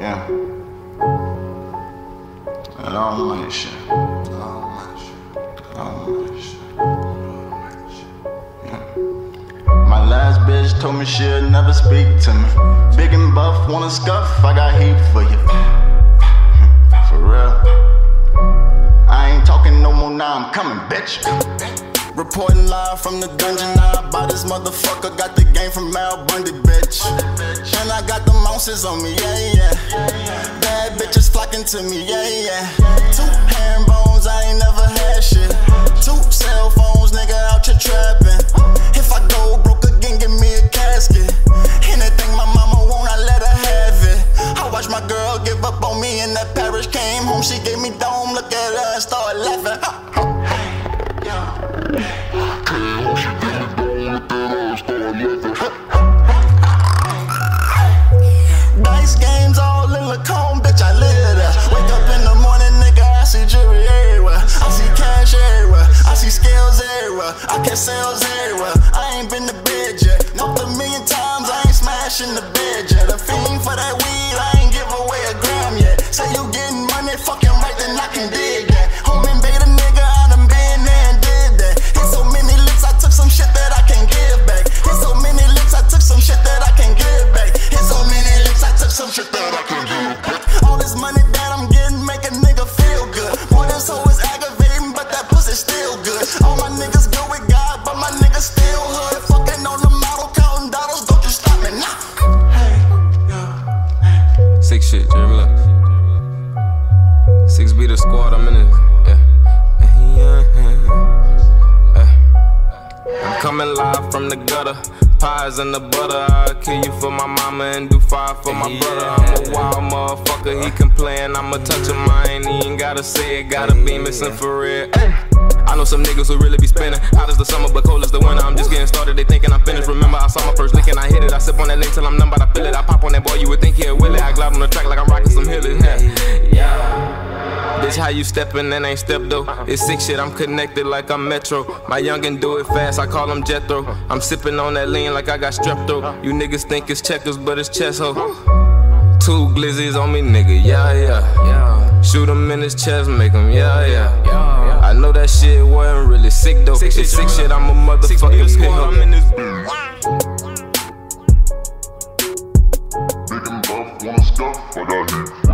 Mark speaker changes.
Speaker 1: Yeah. And all my shit. All my shit. All my shit. My last bitch told me she'll never speak to me. Big and buff, wanna scuff, I got heat for you. For real. I ain't talking no more now, I'm coming, bitch. Reporting live from the dungeon, I bought this motherfucker. Got the game from Al Bundy, bitch. And I got the ounces on me, yeah, yeah. Bad bitches flocking to me, yeah, yeah. Two hand bones, I ain't never had shit. Two cell phones, nigga, out your trapping. If I go broke again, give me a casket. Anything my mama want, I let her have it. I watched my girl give up on me in that parish. Came home, she gave me dome. Look at her and started laughing. In bitch, I live there. Wake up in the morning, nigga, I see jewelry everywhere. I see cash everywhere. I see scales everywhere. I catch sales everywhere. I ain't been to bed yet. Not a million times, I ain't smashing the bed yet. A fiend for that weed, I
Speaker 2: Six shit, Jeremy. Look. Six beat the squad, I'm in it. Yeah. Yeah. Uh, uh, uh. I'm coming live from the gutter. Pies and the butter. I'll kill you for my mama and do five for my brother. I'm a wild motherfucker. He complain, I'ma touch him. I ain't even gotta say it. Gotta be missing for real. I know some niggas who really be spinning. Hot as the summer, but cold as the winter. I'm just getting started. They thinking I'm finished. Remember, I saw my first lick and I hit it. I sip on that link till I'm numb, but I feel it. I pop on that boy, you would think he'll will it. I glide on the track like I'm rocking some Heelys. Yeah. yeah. Bitch, how you steppin' and ain't step though? It's sick shit, I'm connected like I'm Metro. My youngin' do it fast, I call him Jethro. I'm sippin' on that lean like I got strep throat. You niggas think it's checkers, but it's chess ho. Two glizzies on me, nigga, yeah, yeah. Shoot him in his chest, make him, yeah, yeah. I know that shit wasn't really sick though. It's sick shit, I'm a motherfucking pig. I'm in this.
Speaker 3: Big wanna scuff, I got heat.